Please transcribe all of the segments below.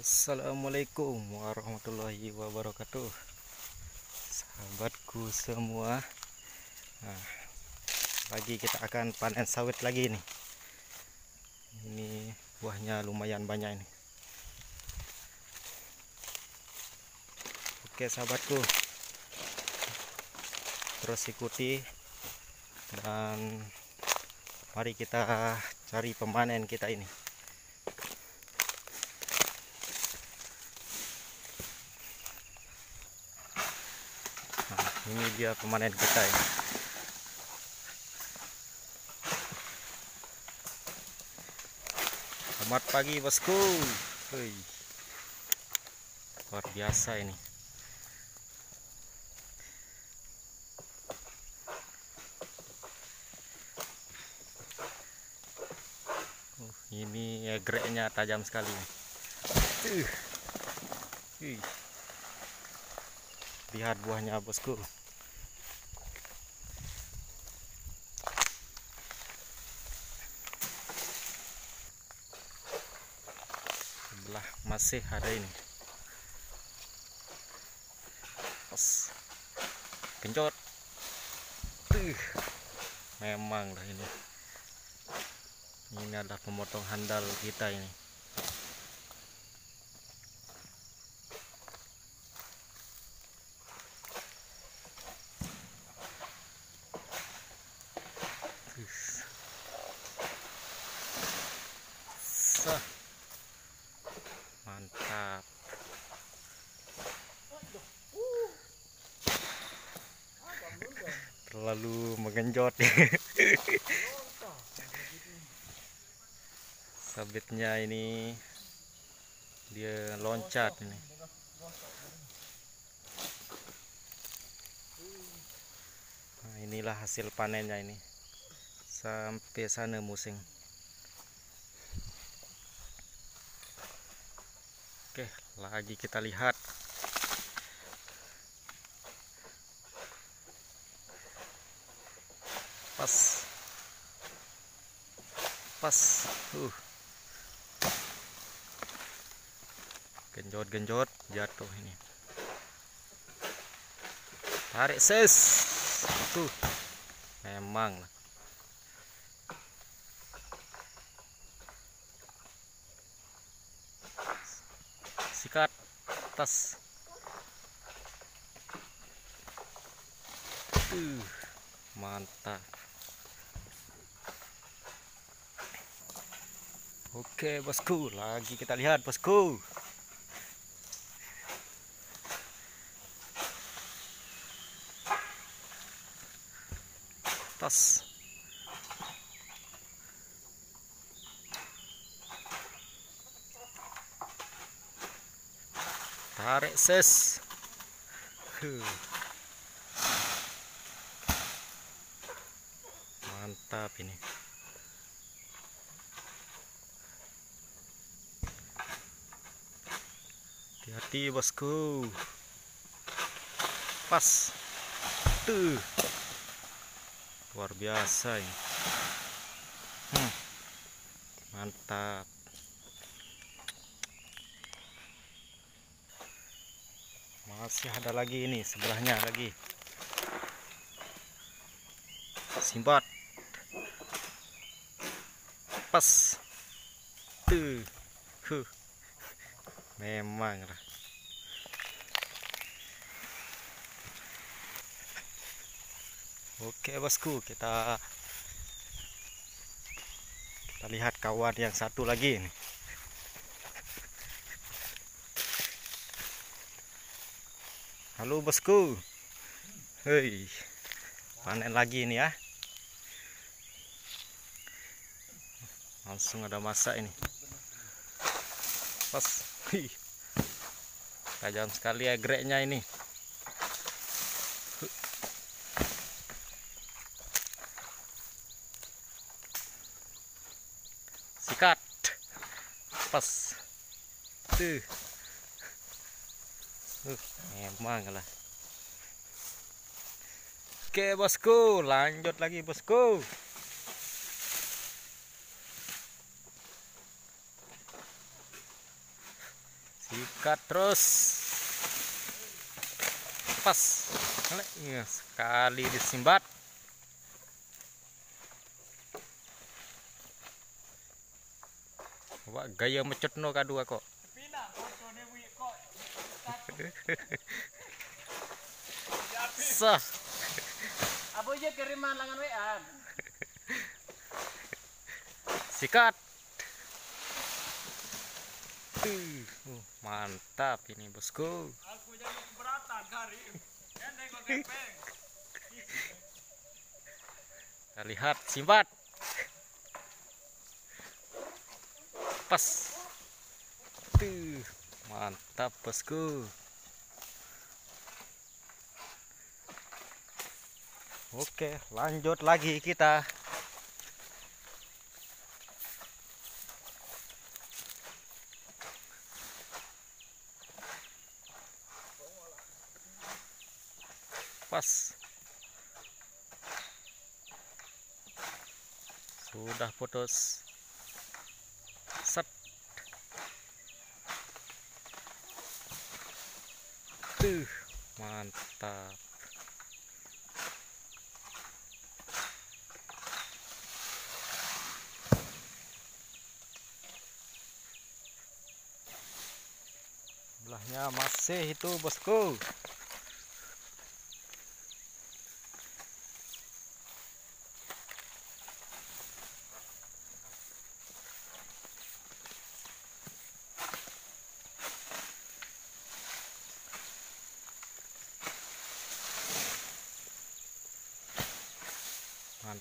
Assalamualaikum warahmatullahi wabarakatuh. Sahabatku semua. Nah, kita akan panen sawit lagi nih. Ini buahnya lumayan banyak ini. Oke sahabatku. Terus ikuti Dan Mari kita cari pemanen kita ini ini dia pemanen kita ya selamat pagi bosku Hei. luar biasa ini uh, ini egreknya tajam sekali. Uh. lihat buahnya bosku masih ada ini. Os. genjot uh, memang lah ini. Ini adalah pemotong handal kita ini Sah. Mantap. Terlalu mengenjot. Sabitnya ini dia loncat ini. Nah, inilah hasil panennya ini. Sampai sana musim. Oke, lagi kita lihat. Pas. Pas. Uh. Genjot-genjot jatuh ini. Tarik ses. Tuh. Memang sikat tas uh, mantap oke bosku. Lagi kita lihat bosku. Tas. Tarik ses mantap ini hati-hati bosku. Pas. Tuh. Luar biasa ini. Hmm. mantap. Masih ada lagi ini sebelahnya lagi. Simpat pas. Tuh. Huh. Memang lah oke bosku kita kita lihat kawan yang satu lagi ini Halo bosku. Hei. Panen lagi ini ya. Langsung ada masak ini. Pas. Hei. Tajam sekali ya greknya ini. Sikat. Pas. Tuh. Uh, memang lah. Oke bosku, lanjut lagi bosku. Sikat terus pas ya, sekali disimbat Wah, gaya mecut no kadua kok. Sah. Je kiriman langan wean. Sikat. Uh, uh, mantap ini bosku. Aku jadi keberatan hari. Kita lihat simbat. Pas. Tuh, mantap bosku. Oke, lanjut lagi kita. Pas. Sudah putus. Set. Tuh, mantap. Sebelahnya masih itu bosku.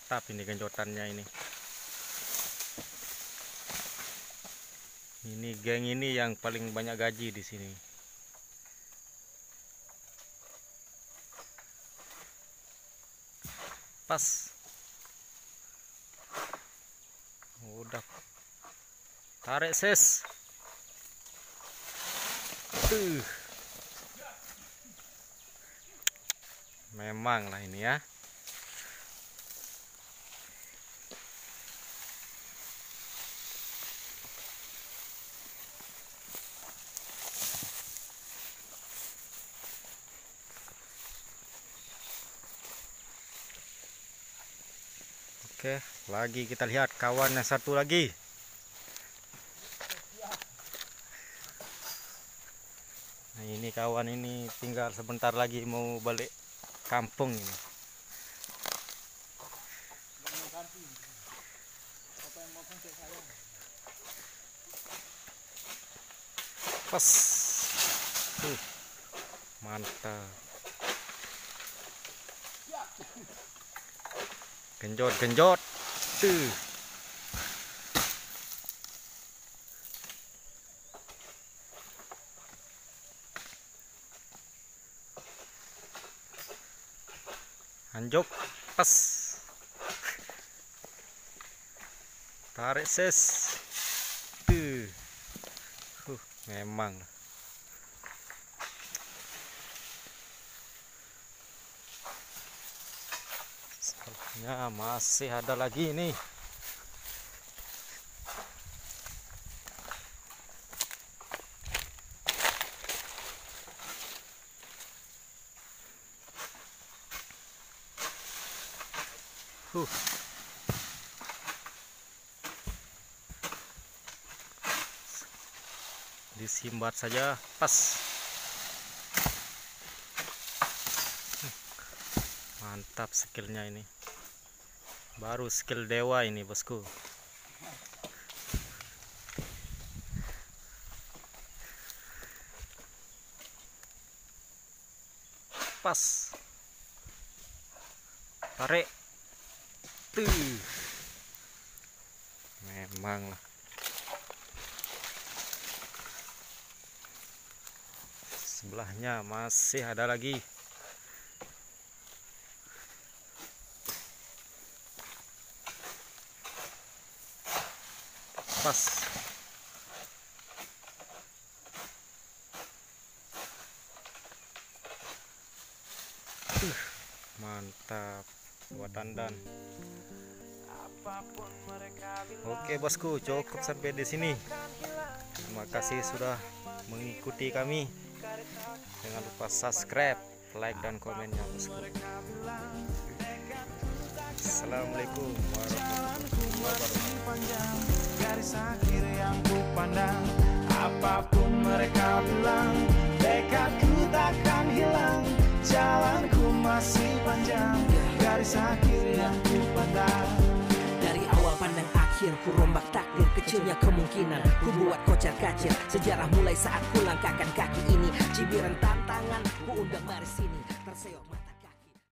Mantap ini genjotannya ini. Ini geng ini yang paling banyak gaji di sini. Pas. Udah. Tarik ses. Tuh. Memang lah ini ya. Oke, lagi kita lihat kawan yang satu lagi. Nah, ini kawan ini tinggal sebentar lagi mau balik kampung ini. Pas. Tuh. Mantap. Genjot genjot. Tuh anjok pas tarik ses tuh huh, memang Ya masih ada lagi nih. Huh. Disimbat saja pas. Mantap skillnya ini baru skill dewa ini bosku. Pas. Tarik. Tuh. Memang lah. Sebelahnya masih ada lagi pas uh, mantap buat dandan Apa Oke bosku, cukup sampai di sini. Terima kasih sudah mengikuti kami. Jangan lupa subscribe, like dan komennya bosku. Assalamualaikum warahmatullahi wabarakatuh. panjang garis akhir yang ku pandang apa pun mereka bilang tekadku takkan hilang jalanku masih panjang garis akhir yang ku pandang Dari awal pandang akhir ku rombak takdir Kecilnya kemungkinan ku buat kocar kacir Sejarah mulai saat ku langkahkan kaki ini Cibiran tantangan ku undang mari sini Terseok